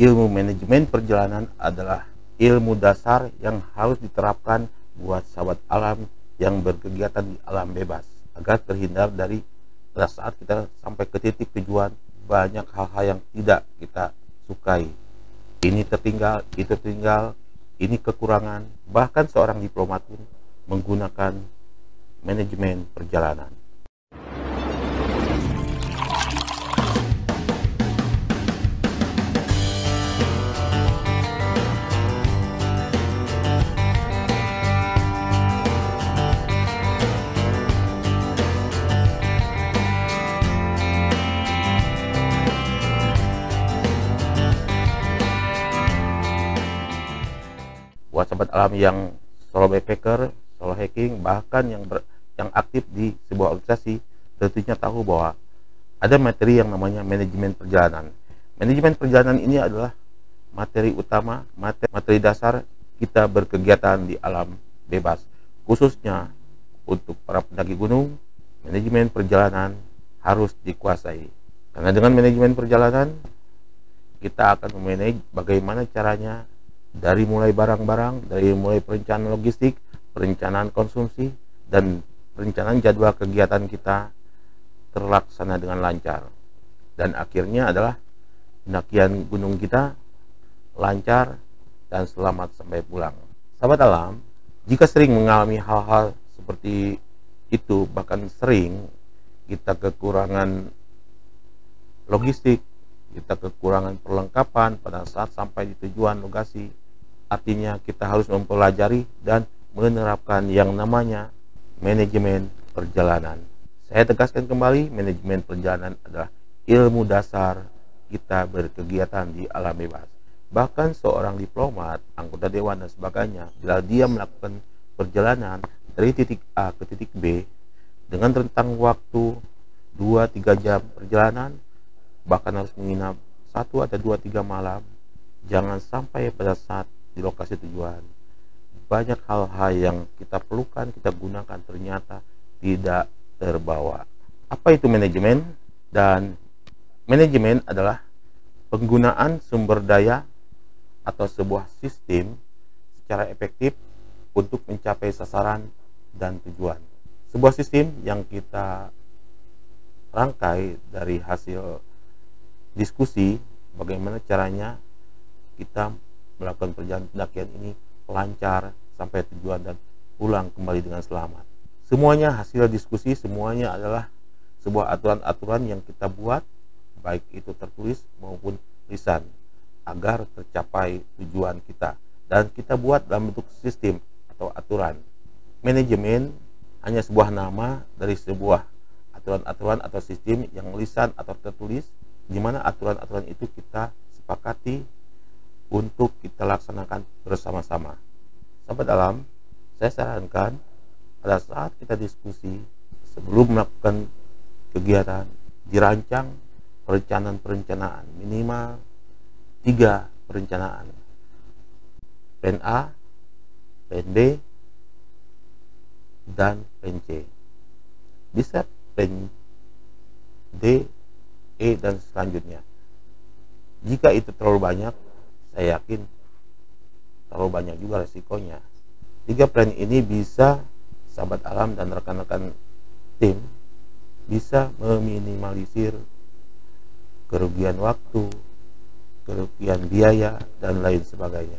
ilmu manajemen perjalanan adalah ilmu dasar yang harus diterapkan buat sahabat alam yang berkegiatan di alam bebas agar terhindar dari pada saat kita sampai ke titik tujuan banyak hal-hal yang tidak kita sukai. Ini tertinggal, itu tertinggal, ini kekurangan. Bahkan seorang diplomat pun menggunakan manajemen perjalanan buat sahabat alam yang solo backpacker, solo hiking, bahkan yang ber, yang aktif di sebuah organisasi tentunya tahu bahwa ada materi yang namanya manajemen perjalanan. Manajemen perjalanan ini adalah materi utama, materi, materi dasar kita berkegiatan di alam bebas. Khususnya untuk para pendaki gunung, manajemen perjalanan harus dikuasai. Karena dengan manajemen perjalanan, kita akan memanage bagaimana caranya dari mulai barang-barang, dari mulai perencanaan logistik, perencanaan konsumsi, dan perencanaan jadwal kegiatan kita terlaksana dengan lancar. Dan akhirnya adalah pendakian gunung kita lancar dan selamat sampai pulang. Sahabat alam, jika sering mengalami hal-hal seperti itu, bahkan sering kita kekurangan logistik, kita kekurangan perlengkapan pada saat sampai di tujuan lokasi. Artinya kita harus mempelajari dan menerapkan yang namanya manajemen perjalanan. Saya tegaskan kembali, manajemen perjalanan adalah ilmu dasar kita berkegiatan di alam bebas. Bahkan seorang diplomat, anggota dewan dan sebagainya, bila dia melakukan perjalanan dari titik A ke titik B dengan rentang waktu 2-3 jam perjalanan, bahkan harus menginap satu atau dua tiga malam jangan sampai pada saat di lokasi tujuan. Banyak hal-hal yang kita perlukan kita gunakan ternyata tidak terbawa. Apa itu manajemen? Dan manajemen adalah penggunaan sumber daya atau sebuah sistem secara efektif untuk mencapai sasaran dan tujuan. Sebuah sistem yang kita rangkai dari hasil diskusi bagaimana caranya kita melakukan perjalanan pendakian ini lancar sampai tujuan dan pulang kembali dengan selamat. Semuanya hasil diskusi, semuanya adalah sebuah aturan-aturan yang kita buat baik itu tertulis maupun lisan agar tercapai tujuan kita dan kita buat dalam bentuk sistem atau aturan. Manajemen hanya sebuah nama dari sebuah aturan-aturan atau sistem yang lisan atau tertulis di mana aturan-aturan itu kita sepakati untuk kita laksanakan bersama-sama. Sahabat dalam, saya sarankan pada saat kita diskusi sebelum melakukan kegiatan dirancang perencanaan-perencanaan minimal tiga perencanaan plan A, plan B, dan plan C. Bisa plan D, E dan selanjutnya. Jika itu terlalu banyak, saya yakin terlalu banyak juga resikonya. Tiga plan ini bisa sahabat alam dan rekan-rekan tim bisa meminimalisir kerugian waktu, kerugian biaya, dan lain sebagainya.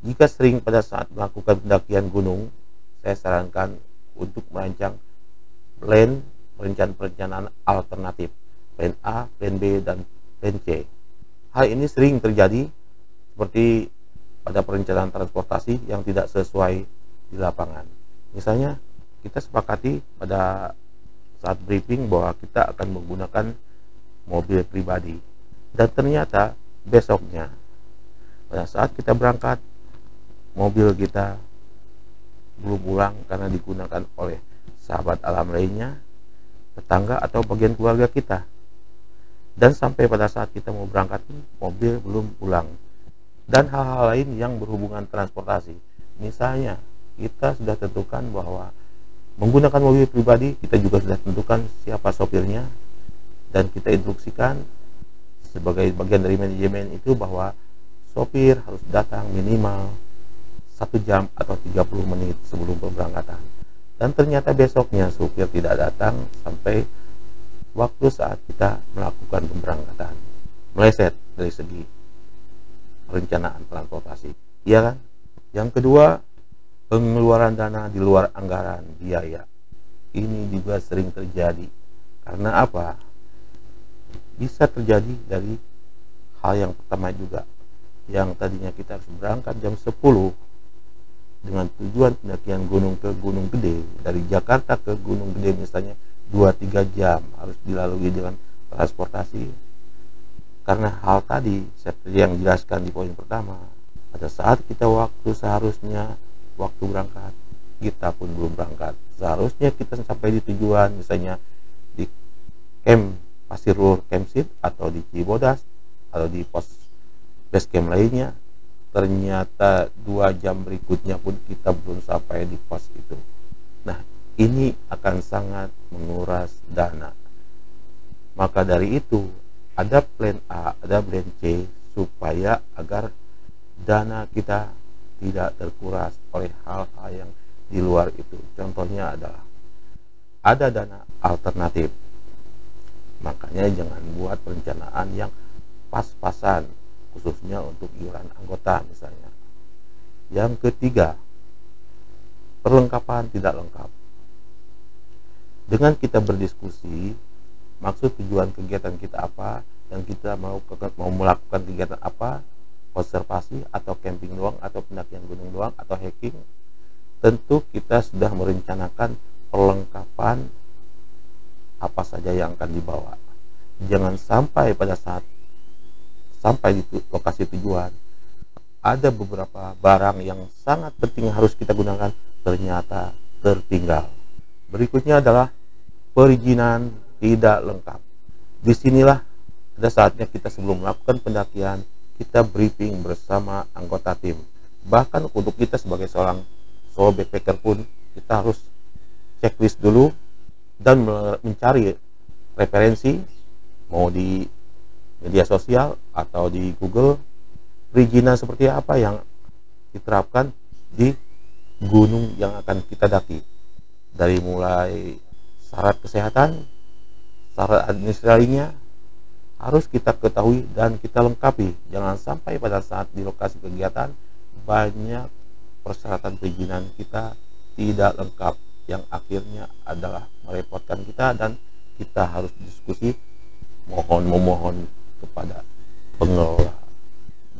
Jika sering pada saat melakukan pendakian gunung, saya sarankan untuk merancang plan perencanaan-perencanaan alternatif plan A, plan B, dan plan C. Hal ini sering terjadi seperti pada perencanaan transportasi yang tidak sesuai di lapangan. Misalnya, kita sepakati pada saat briefing bahwa kita akan menggunakan mobil pribadi. Dan ternyata besoknya, pada saat kita berangkat, mobil kita belum pulang karena digunakan oleh sahabat alam lainnya, tetangga atau bagian keluarga kita dan sampai pada saat kita mau berangkat mobil belum pulang dan hal-hal lain yang berhubungan transportasi. Misalnya kita sudah tentukan bahwa menggunakan mobil pribadi kita juga sudah tentukan siapa sopirnya. Dan kita instruksikan sebagai bagian dari manajemen itu bahwa sopir harus datang minimal satu jam atau 30 menit sebelum pemberangkatan. Dan ternyata besoknya supir tidak datang sampai waktu saat kita melakukan pemberangkatan. Meleset dari segi perencanaan transportasi. Iya kan? Yang kedua pengeluaran dana di luar anggaran biaya. Ini juga sering terjadi. Karena apa? Bisa terjadi dari hal yang pertama juga. Yang tadinya kita harus berangkat jam 10 dengan tujuan pendakian gunung ke Gunung Gede. Dari Jakarta ke Gunung Gede misalnya 2-3 jam harus dilalui dengan transportasi karena hal tadi seperti yang dijelaskan di poin pertama pada saat kita waktu seharusnya waktu berangkat kita pun belum berangkat. Seharusnya kita sampai di tujuan misalnya di camp Pasir Pasirur Campsite atau di Cibodas atau di pos base camp lainnya. Ternyata dua jam berikutnya pun kita belum sampai di pos itu. Nah ini akan sangat menguras dana. Maka dari itu ada plan A ada plan C supaya agar dana kita tidak terkuras oleh hal-hal yang di luar itu contohnya adalah ada dana alternatif makanya jangan buat perencanaan yang pas-pasan khususnya untuk iuran anggota misalnya. Yang ketiga, perlengkapan tidak lengkap. Dengan kita berdiskusi, maksud tujuan kegiatan kita apa, dan kita mau mau melakukan kegiatan apa, konservasi atau camping doang atau pendakian gunung doang atau hiking, tentu kita sudah merencanakan perlengkapan apa saja yang akan dibawa. Jangan sampai pada saat sampai di lokasi tujuan ada beberapa barang yang sangat penting harus kita gunakan ternyata tertinggal. Berikutnya adalah perizinan tidak lengkap. Di sinilah ada saatnya kita sebelum melakukan pendakian kita briefing bersama anggota tim. Bahkan untuk kita sebagai seorang solo backpacker pun kita harus checklist dulu dan mencari referensi mau di media sosial atau di Google perizinan seperti apa yang diterapkan di gunung yang akan kita daki. Dari mulai syarat kesehatan syarat administrasinya harus kita ketahui dan kita lengkapi jangan sampai pada saat di lokasi kegiatan banyak persyaratan perizinan kita tidak lengkap yang akhirnya adalah merepotkan kita dan kita harus diskusi mohon memohon kepada pengelola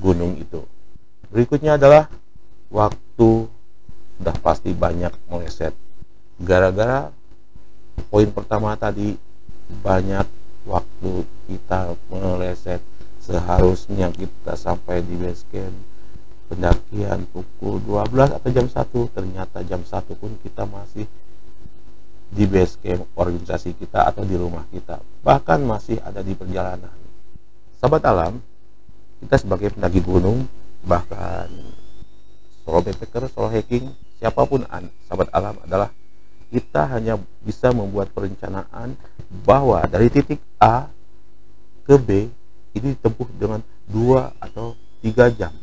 gunung itu. Berikutnya adalah waktu sudah pasti banyak meleset. Gara-gara poin pertama tadi banyak waktu kita meleset. Seharusnya kita sampai di base camp. Pendakian pukul 12 atau jam 1 ternyata jam 1 pun kita masih di base camp organisasi kita atau di rumah kita. Bahkan masih ada di perjalanan. Sahabat alam kita sebagai pendaki gunung bahkan solo backpacker solo hiking siapa pun sahabat alam adalah kita hanya bisa membuat perencanaan bahwa dari titik A ke B ini ditempuh dengan dua atau tiga jam.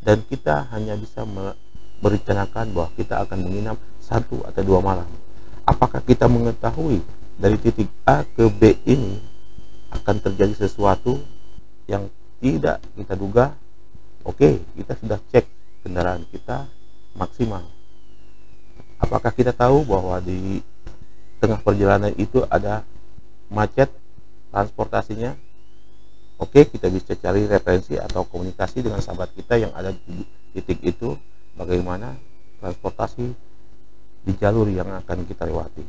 Dan kita hanya bisa merencanakan bahwa kita akan menginap satu atau dua malam. Apakah kita mengetahui dari titik A ke B ini akan terjadi sesuatu yang tidak kita duga? Oke kita sudah cek kendaraan kita maksimal apakah kita tahu bahwa di tengah perjalanan itu ada macet transportasinya? Oke kita bisa cari referensi atau komunikasi dengan sahabat kita yang ada di titik itu bagaimana transportasi di jalur yang akan kita lewati.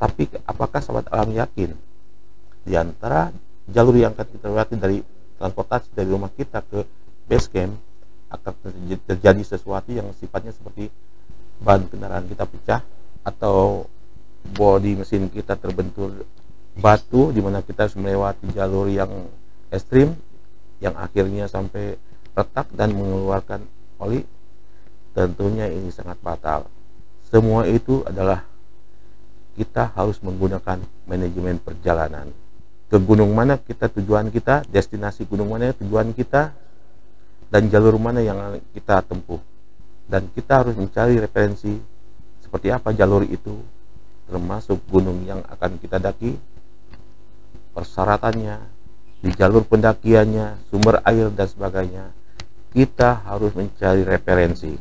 Tapi apakah sahabat alam yakin di antara jalur yang akan kita lewati dari transportasi dari rumah kita ke base camp akan terjadi sesuatu yang sifatnya seperti ban kendaraan kita pecah atau bodi mesin kita terbentur batu di mana kita harus melewati jalur yang ekstrim yang akhirnya sampai retak dan mengeluarkan oli tentunya ini sangat fatal. Semua itu adalah kita harus menggunakan manajemen perjalanan. Ke gunung mana kita tujuan kita destinasi gunung mana tujuan kita dan jalur mana yang kita tempuh dan kita harus mencari referensi seperti apa jalur itu termasuk gunung yang akan kita daki persyaratannya di jalur pendakiannya sumber air dan sebagainya. Kita harus mencari referensi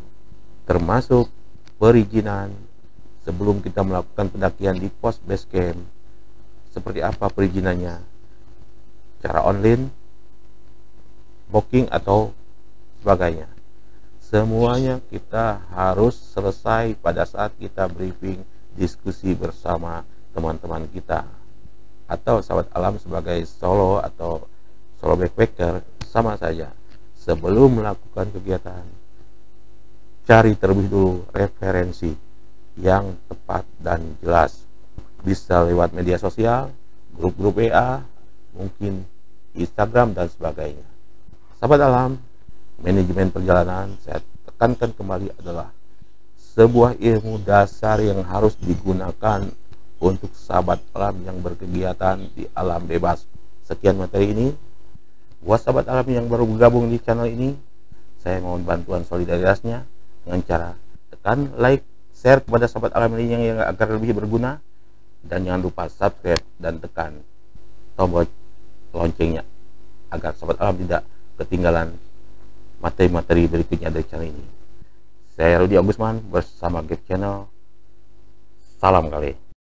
termasuk perizinan sebelum kita melakukan pendakian di pos base camp. Seperti apa perizinannya? Cara online booking atau sebagainya semuanya kita harus selesai pada saat kita briefing diskusi bersama teman-teman kita. Atau sahabat alam sebagai solo atau solo backpacker sama saja. Sebelum melakukan kegiatan cari terlebih dulu referensi yang tepat dan jelas. Bisa lewat media sosial grup-grup WA mungkin Instagram dan sebagainya. Sahabat alam manajemen perjalanan saya tekankan kembali adalah sebuah ilmu dasar yang harus digunakan untuk sahabat alam yang berkegiatan di alam bebas. Sekian materi ini. Buat sahabat alam yang baru bergabung di channel ini, saya mohon bantuan solidaritasnya dengan cara tekan like, share kepada sahabat alam yang, yang agar lebih berguna dan jangan lupa subscribe dan tekan tombol loncengnya agar sahabat alam tidak ketinggalan materi-materi berikutnya dari channel ini. Saya Rudi Agusman bersama Gap Channel. Salam kali.